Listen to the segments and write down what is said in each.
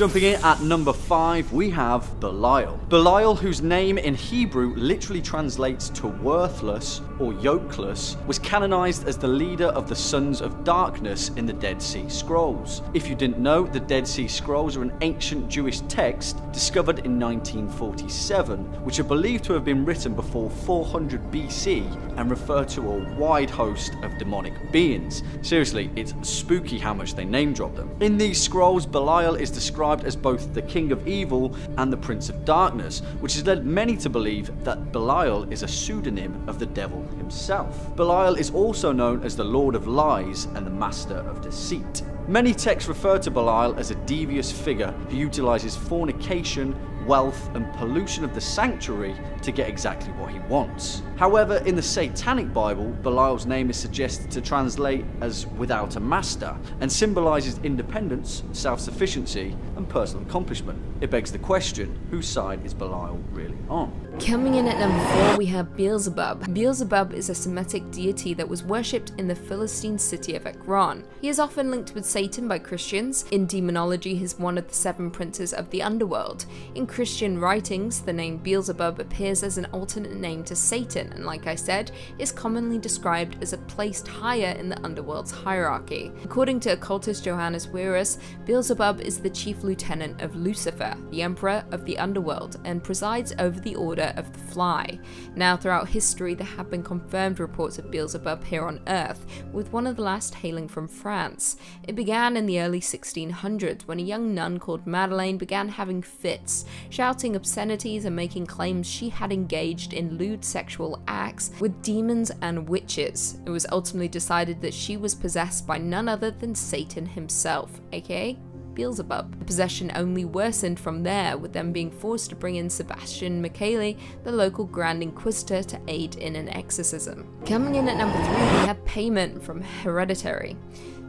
Jumping in at number 5, we have Belial. Belial, whose name in Hebrew literally translates to worthless or yokeless, was canonized as the leader of the Sons of Darkness in the Dead Sea Scrolls. If you didn't know, the Dead Sea Scrolls are an ancient Jewish text discovered in 1947, which are believed to have been written before 400 BC and refer to a wide host of demonic beings. Seriously, it's spooky how much they name drop them. In these scrolls, Belial is described as both the king of evil and the prince of darkness, which has led many to believe that Belial is a pseudonym of the devil himself. Belial is also known as the lord of lies and the master of deceit. Many texts refer to Belial as a devious figure who utilizes fornication, wealth, and pollution of the sanctuary to get exactly what he wants. However, in the Satanic Bible, Belial's name is suggested to translate as without a master and symbolizes independence, self sufficiency, and personal accomplishment. It begs the question whose side is Belial really on? Coming in at number 4 we have Beelzebub. Beelzebub is a Semitic deity that was worshipped in the Philistine city of Ekron. He is often linked with Satan by Christians. In demonology he is one of the seven princes of the underworld. In Christian writings, the name Beelzebub appears as an alternate name to Satan and like I said, is commonly described as a placed higher in the underworld's hierarchy. According to occultist Johannes Wierus, Beelzebub is the chief lieutenant of Lucifer, the emperor of the underworld, and presides over the order of the Fly. Now, throughout history, there have been confirmed reports of Beelzebub here on Earth, with one of the last hailing from France. It began in the early 1600s when a young nun called Madeleine began having fits, shouting obscenities and making claims she had engaged in lewd sexual acts with demons and witches. It was ultimately decided that she was possessed by none other than Satan himself, aka Beelzebub. The possession only worsened from there, with them being forced to bring in Sebastian Michele, the local Grand Inquisitor, to aid in an exorcism. Coming in at number 3, we have Paimon from Hereditary.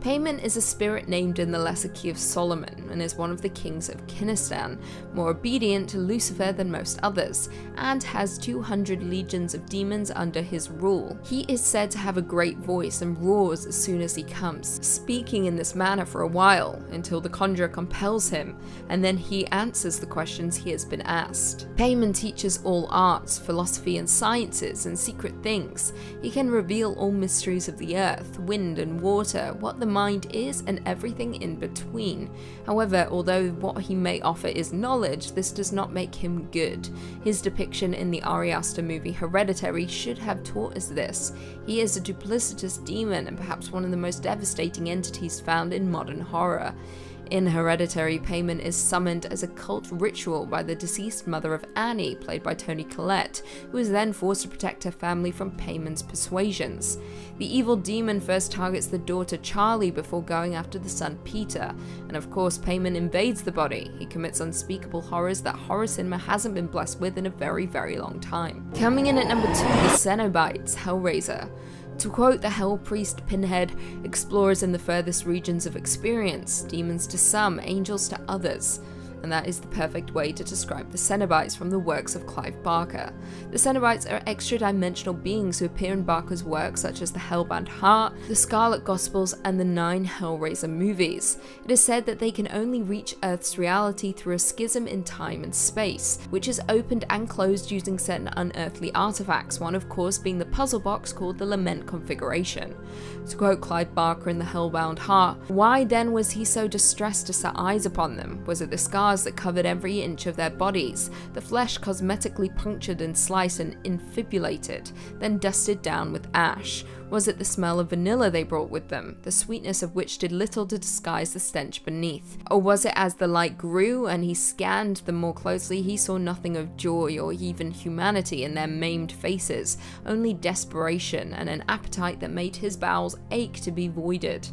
Paimon is a spirit named in the Lesser Key of Solomon and is one of the kings of Kinistan, more obedient to Lucifer than most others, and has 200 legions of demons under his rule. He is said to have a great voice and roars as soon as he comes, speaking in this manner for a while until the conjurer compels him, and then he answers the questions he has been asked. Paimon teaches all arts, philosophy, and sciences and secret things. He can reveal all mysteries of the earth, wind, and water, what the mind is and everything in between. However, although what he may offer is knowledge, this does not make him good. His depiction in the Ari Aster movie Hereditary should have taught us this. He is a duplicitous demon and perhaps one of the most devastating entities found in modern horror. In Hereditary, Paimon is summoned as a cult ritual by the deceased mother of Annie, played by Toni Collette, who is then forced to protect her family from Paimon's persuasions. The evil demon first targets the daughter Charlie before going after the son Peter, and of course Paimon invades the body. He commits unspeakable horrors that horror cinema hasn't been blessed with in a very, very long time. Coming in at number 2, the Cenobites, Hellraiser. To quote the Hell Priest Pinhead, explorers in the furthest regions of experience, demons to some, angels to others and that is the perfect way to describe the Cenobites from the works of Clive Barker. The Cenobites are extra-dimensional beings who appear in Barker's works such as the Hellbound Heart, the Scarlet Gospels, and the nine Hellraiser movies. It is said that they can only reach Earth's reality through a schism in time and space, which is opened and closed using certain unearthly artifacts, one of course being the puzzle box called the Lament Configuration. To quote Clive Barker in the Hellbound Heart, why then was he so distressed to set eyes upon them? Was it the scars that covered every inch of their bodies, the flesh cosmetically punctured and sliced and infibulated, then dusted down with ash? Was it the smell of vanilla they brought with them, the sweetness of which did little to disguise the stench beneath? Or was it as the light grew and he scanned them more closely, he saw nothing of joy or even humanity in their maimed faces, only desperation and an appetite that made his bowels ache to be voided?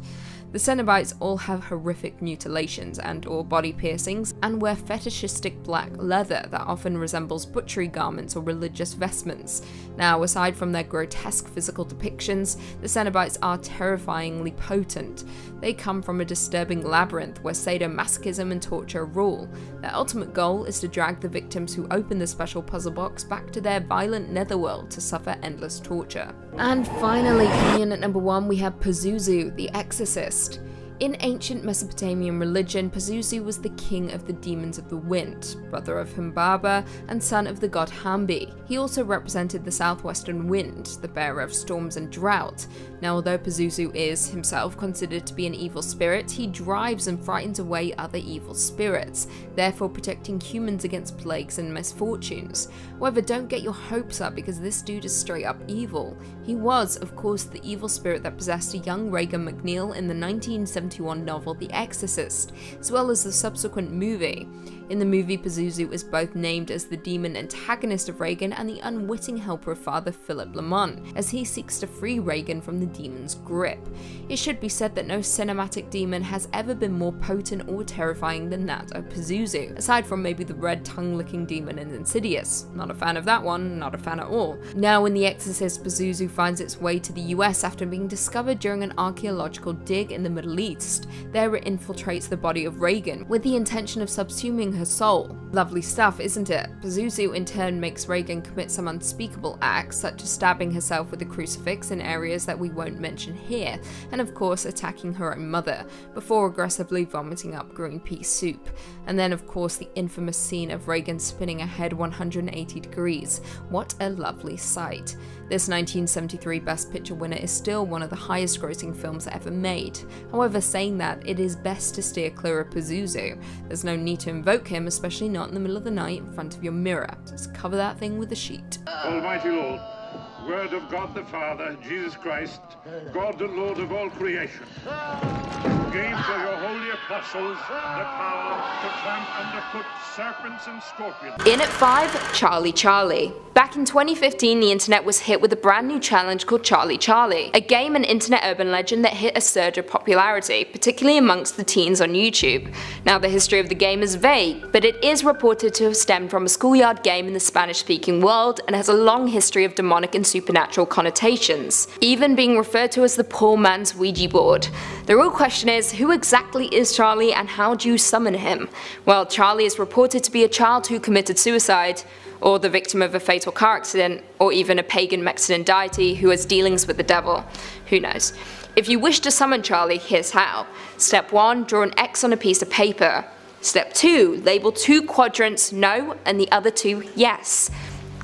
The Cenobites all have horrific mutilations and or body piercings and wear fetishistic black leather that often resembles butchery garments or religious vestments. Now, aside from their grotesque physical depictions, the Cenobites are terrifyingly potent. They come from a disturbing labyrinth where sadomasochism and torture rule. Their ultimate goal is to drag the victims who open the special puzzle box back to their violent netherworld to suffer endless torture. And finally, coming in at number one, we have Pazuzu, the Exorcist best in ancient Mesopotamian religion, Pazuzu was the king of the demons of the wind, brother of Humbaba, and son of the god Hanbi. He also represented the southwestern wind, the bearer of storms and drought. Now, although Pazuzu is himself considered to be an evil spirit, he drives and frightens away other evil spirits, therefore protecting humans against plagues and misfortunes. However, don't get your hopes up because this dude is straight up evil. He was, of course, the evil spirit that possessed a young Regan MacNeil in the 1971 novel The Exorcist, as well as the subsequent movie. In the movie, Pazuzu is both named as the demon antagonist of Regan and the unwitting helper of Father Philip Lamont, as he seeks to free Regan from the demon's grip. It should be said that no cinematic demon has ever been more potent or terrifying than that of Pazuzu, aside from maybe the red tongue-licking demon in Insidious. Not a fan of that one, not a fan at all. Now in The Exorcist, Pazuzu finds its way to the US after being discovered during an archaeological dig in the Middle East. There it infiltrates the body of Regan, with the intention of subsuming her soul. Lovely stuff, isn't it? Pazuzu in turn makes Regan commit some unspeakable acts, such as stabbing herself with a crucifix in areas that we won't mention here, and of course attacking her own mother, before aggressively vomiting up green pea soup. And then of course the infamous scene of Regan spinning her head 180 degrees. What a lovely sight. This 1973 Best Picture winner is still one of the highest grossing films ever made. However, saying that, it is best to steer clear of Pazuzu. There's no need to invoke him, especially not in the middle of the night in front of your mirror. Just cover that thing with a sheet. Almighty Lord, Word of God the Father, Jesus Christ, God and Lord of all creation, your holy apostles the power to tramp underfoot serpents and scorpions. In at 5, Charlie Charlie. Back in 2015, the internet was hit with a brand new challenge called Charlie Charlie, a game and internet urban legend that hit a surge of popularity, particularly amongst the teens on YouTube. Now, the history of the game is vague, but it is reported to have stemmed from a schoolyard game in the Spanish speaking world and has a long history of demonic and supernatural connotations, even being referred to as the poor man's Ouija board. The real question is who exactly is Charlie and how do you summon him? Well, Charlie is reported to be a child who committed suicide, or the victim of a fatal car accident, or even a pagan Mexican deity who has dealings with the devil. Who knows? If you wish to summon Charlie, here's how. Step 1. Draw an X on a piece of paper. Step 2. Label two quadrants no and the other two yes.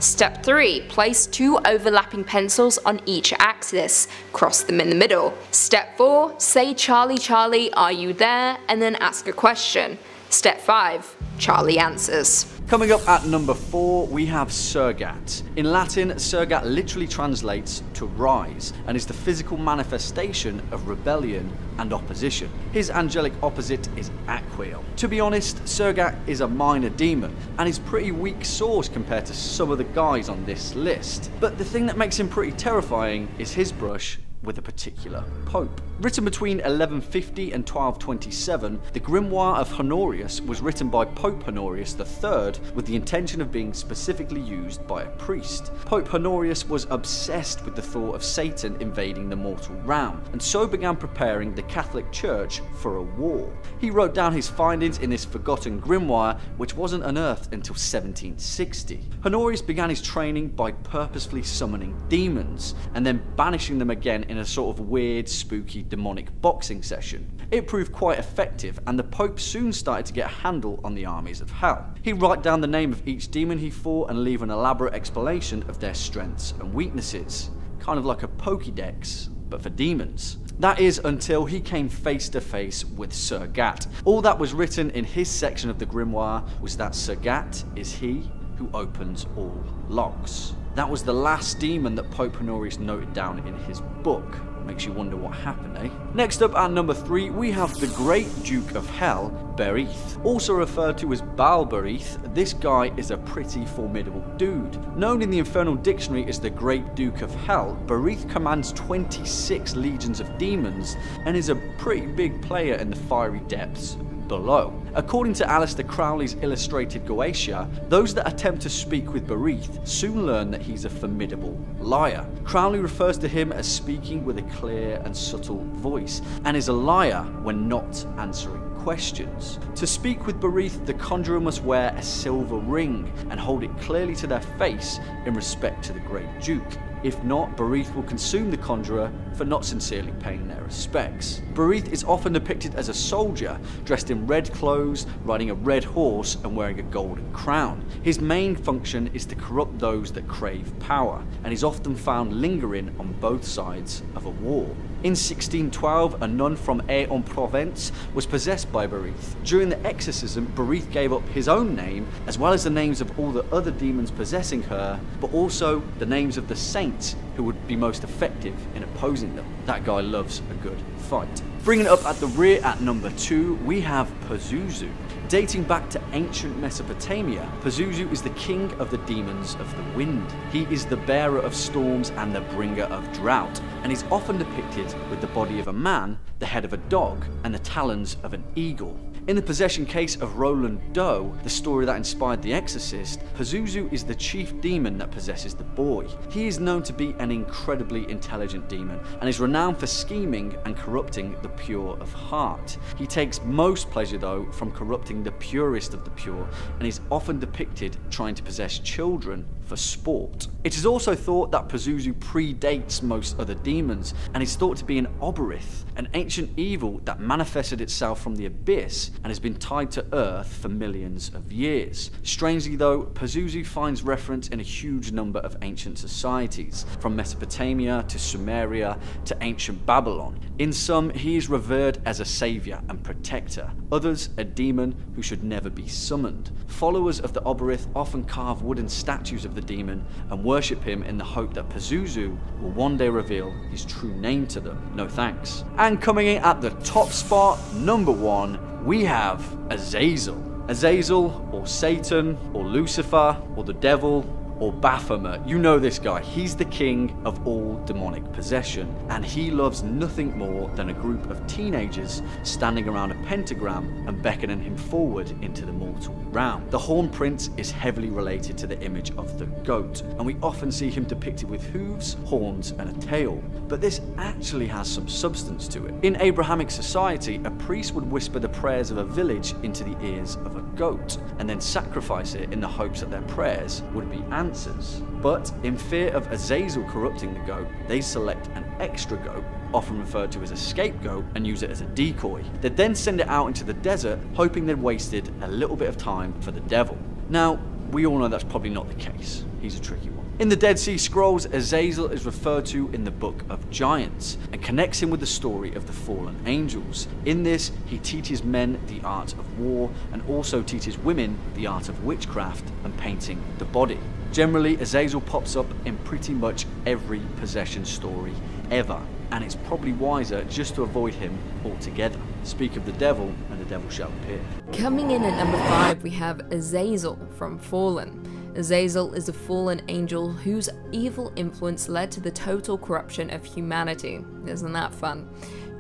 Step 3. Place two overlapping pencils on each axis. Cross them in the middle. Step 4. Say Charlie Charlie are you there and then ask a question. Step 5. Charlie answers. Coming up at number four, we have Surgat. In Latin, Surgat literally translates to rise and is the physical manifestation of rebellion and opposition. His angelic opposite is Aquil. To be honest, Surgat is a minor demon and is pretty weak sauce compared to some of the guys on this list. But the thing that makes him pretty terrifying is his brush with a particular pope. Written between 1150 and 1227, the Grimoire of Honorius was written by Pope Honorius III with the intention of being specifically used by a priest. Pope Honorius was obsessed with the thought of Satan invading the mortal realm, and so began preparing the Catholic Church for a war. He wrote down his findings in this forgotten grimoire, which wasn't unearthed until 1760. Honorius began his training by purposefully summoning demons, and then banishing them again in a sort of weird, spooky, demonic boxing session. It proved quite effective, and the Pope soon started to get a handle on the armies of hell. He'd write down the name of each demon he fought and leave an elaborate explanation of their strengths and weaknesses. Kind of like a Pokédex, but for demons. That is until he came face to face with Surgat. All that was written in his section of the grimoire was that Surgat is he who opens all locks. That was the last demon that Pope Honorius noted down in his book. Makes you wonder what happened, eh? Next up at number 3, we have the Great Duke of Hell, Berith. Also referred to as Baal Berith, this guy is a pretty formidable dude. Known in the Infernal Dictionary as the Great Duke of Hell, Berith commands 26 legions of demons and is a pretty big player in the fiery depths below. According to Aleister Crowley's illustrated Goetia, those that attempt to speak with Berith soon learn that he's a formidable liar. Crowley refers to him as speaking with a clear and subtle voice, and is a liar when not answering questions. To speak with Berith, the conjurer must wear a silver ring and hold it clearly to their face in respect to the Great Duke. If not, Berith will consume the conjurer for not sincerely paying their respects. Berith is often depicted as a soldier, dressed in red clothes, riding a red horse, and wearing a golden crown. His main function is to corrupt those that crave power, and is often found lingering on both sides of a war. In 1612, a nun from Aix-en-Provence was possessed by Berith. During the exorcism, Berith gave up his own name, as well as the names of all the other demons possessing her, but also the names of the saints who would be most effective in opposing them. That guy loves a good fight. Bringing up at the rear at number 2, we have Pazuzu. Dating back to ancient Mesopotamia, Pazuzu is the king of the demons of the wind. He is the bearer of storms and the bringer of drought, and is often depicted with the body of a man, the head of a dog, and the talons of an eagle. In the possession case of Roland Doe, the story that inspired The Exorcist, Pazuzu is the chief demon that possesses the boy. He is known to be an incredibly intelligent demon and is renowned for scheming and corrupting the pure of heart. He takes most pleasure though from corrupting the purest of the pure and is often depicted trying to possess children for sport. It is also thought that Pazuzu predates most other demons and is thought to be an Oberith, an ancient evil that manifested itself from the abyss and has been tied to Earth for millions of years. Strangely though, Pazuzu finds reference in a huge number of ancient societies, from Mesopotamia to Sumeria to ancient Babylon. In some, he is revered as a savior and protector, others a demon who should never be summoned. Followers of the Oberith often carve wooden statues of the demon and worship him in the hope that Pazuzu will one day reveal his true name to them. No thanks. And coming in at the top spot, number one, we have Azazel. Azazel, or Satan, or Lucifer, or the devil, or Baphomet. You know this guy. He's the king of all demonic possession, and he loves nothing more than a group of teenagers standing around a pentagram and beckoning him forward into the mortal realm. The Horn Prince is heavily related to the image of the goat, and we often see him depicted with hooves, horns, and a tail. But this actually has some substance to it. In Abrahamic society, a priest would whisper the prayers of a village into the ears of a goat, and then sacrifice it in the hopes that their prayers would be answered answers. But in fear of Azazel corrupting the goat, they select an extra goat, often referred to as a scapegoat, and use it as a decoy. They'd then send it out into the desert, hoping they'd wasted a little bit of time for the devil. Now, we all know that's probably not the case. He's a tricky one. In the Dead Sea Scrolls, Azazel is referred to in the Book of Giants and connects him with the story of the fallen angels. In this, he teaches men the art of war and also teaches women the art of witchcraft and painting the body. Generally, Azazel pops up in pretty much every possession story ever, and it's probably wiser just to avoid him altogether. Speak of the devil, and the devil shall appear. Coming in at number 5, we have Azazel from Fallen. Azazel is a fallen angel whose evil influence led to the total corruption of humanity. Isn't that fun?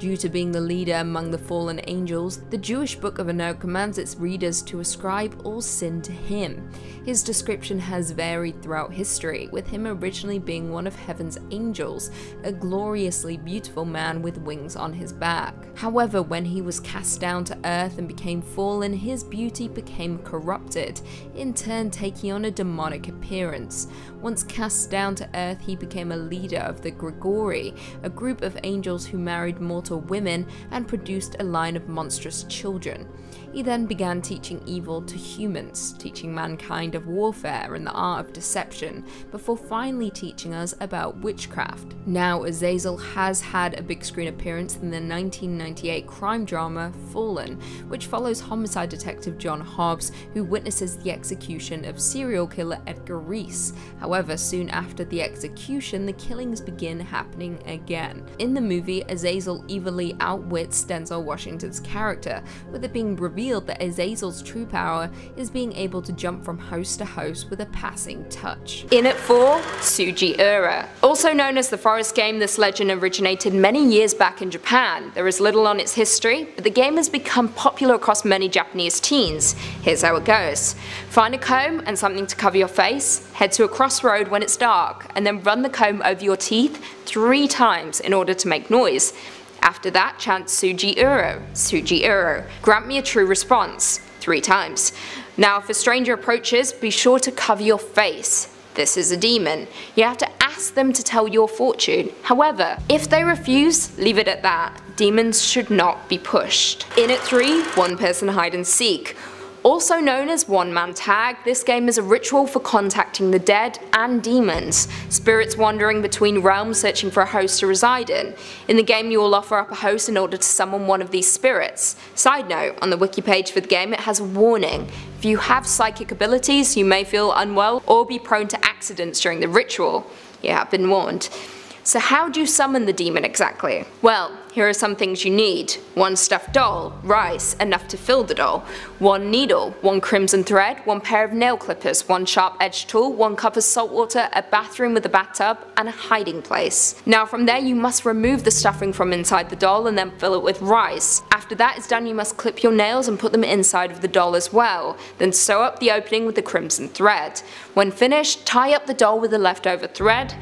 Due to being the leader among the fallen angels, the Jewish Book of Enoch commands its readers to ascribe all sin to him. His description has varied throughout history, with him originally being one of heaven's angels, a gloriously beautiful man with wings on his back. However, when he was cast down to earth and became fallen, his beauty became corrupted, in turn taking on a demonic appearance. Once cast down to earth, he became a leader of the Grigori, a group of angels who married mortal women and produced a line of monstrous children. He then began teaching evil to humans, teaching mankind of warfare and the art of deception, before finally teaching us about witchcraft. Now, Azazel has had a big screen appearance in the 1998 crime drama Fallen, which follows homicide detective John Hobbes, who witnesses the execution of serial killer Edgar Reese. However, soon after the execution, the killings begin happening again. In the movie, Azazel evilly outwits Denzel Washington's character, with it being revealed that Azazel's true power is being able to jump from house to house with a passing touch. In at 4, Tsujiura. Also known as the Forest game, this legend originated many years back in Japan. There is little on its history, but the game has become popular across many Japanese teens. Here's how it goes. Find a comb and something to cover your face, head to a crossroad when it's dark, and then run the comb over your teeth three times in order to make noise. After that, chant Tsujiura, Suji Uro. Grant me a true response, three times. Now, if a stranger approaches, be sure to cover your face. This is a demon. You have to ask them to tell your fortune. However, if they refuse, leave it at that. Demons should not be pushed. In at 3, one person hide and seek. Also known as One Man Tag, this game is a ritual for contacting the dead and demons, spirits wandering between realms searching for a host to reside in. In the game you will offer up a host in order to summon one of these spirits. Side note, on the wiki page for the game it has a warning. If you have psychic abilities you may feel unwell or be prone to accidents during the ritual. You have been warned. So how do you summon the demon exactly? Well, here are some things you need. One stuffed doll, rice, enough to fill the doll, one needle, one crimson thread, one pair of nail clippers, one sharp edged tool, one cup of salt water, a bathroom with a bathtub, and a hiding place. Now from there you must remove the stuffing from inside the doll and then fill it with rice. After that is done you must clip your nails and put them inside of the doll as well, then sew up the opening with the crimson thread. When finished, tie up the doll with the leftover thread,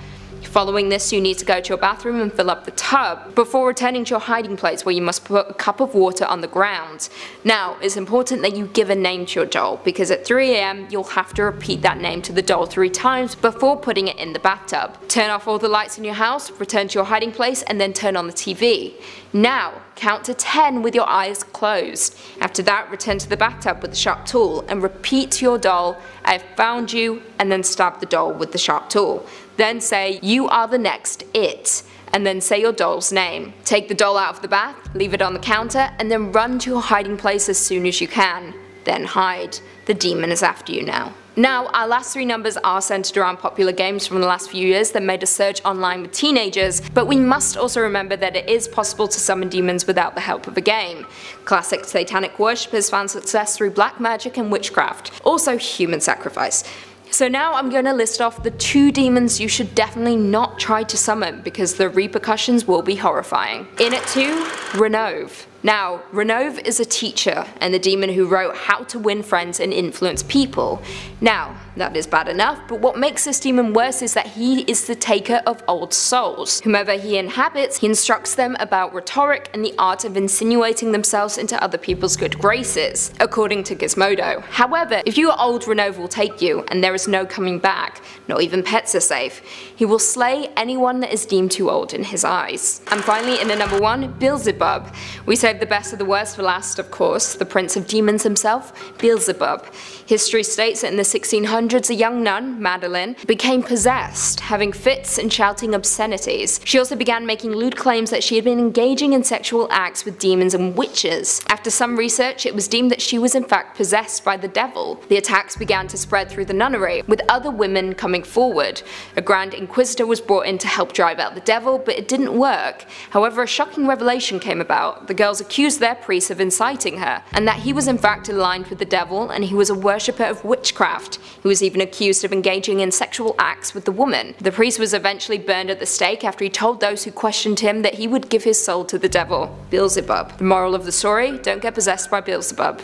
Following this, you need to go to your bathroom and fill up the tub before returning to your hiding place where you must put a cup of water on the ground. Now, it's important that you give a name to your doll because at 3am you'll have to repeat that name to the doll three times before putting it in the bathtub. Turn off all the lights in your house, return to your hiding place and then turn on the TV. Now, count to 10 with your eyes closed. After that, return to the bathtub with the sharp tool and repeat to your doll, I have found you, and then stab the doll with the sharp tool. Then say, you are the next it, and then say your doll's name. Take the doll out of the bath, leave it on the counter, and then run to your hiding place as soon as you can. Then hide. The demon is after you now. Now, our last three numbers are centered around popular games from the last few years that made a surge online with teenagers, but we must also remember that it is possible to summon demons without the help of a game. Classic satanic worship has found success through black magic and witchcraft, also human sacrifice. So now I'm going to list off the two demons you should definitely not try to summon because the repercussions will be horrifying. In at 2, Ronove. Now, Ronove is a teacher and the demon who wrote How to Win Friends and Influence People. Now, that is bad enough, but what makes this demon worse is that he is the taker of old souls. Whomever he inhabits, he instructs them about rhetoric and the art of insinuating themselves into other people's good graces, according to Gizmodo. However, if you are old, Ronove will take you, and there is no coming back, not even pets are safe. He will slay anyone that is deemed too old in his eyes. And finally, in the number one, Beelzebub. We saved the best of the worst for last, of course, the prince of demons himself, Beelzebub. History states that in the 1600s a young nun, Madeline, became possessed, having fits and shouting obscenities. She also began making lewd claims that she had been engaging in sexual acts with demons and witches. After some research, it was deemed that she was in fact possessed by the devil. The attacks began to spread through the nunnery, with other women coming forward. A Grand Inquisitor was brought in to help drive out the devil, but it didn't work. However, a shocking revelation came about. The girls accused their priest of inciting her, and that he was in fact aligned with the devil and he was a worshipper of witchcraft. He was even accused of engaging in sexual acts with the woman. The priest was eventually burned at the stake after he told those who questioned him that he would give his soul to the devil. Beelzebub. The moral of the story, don't get possessed by Beelzebub.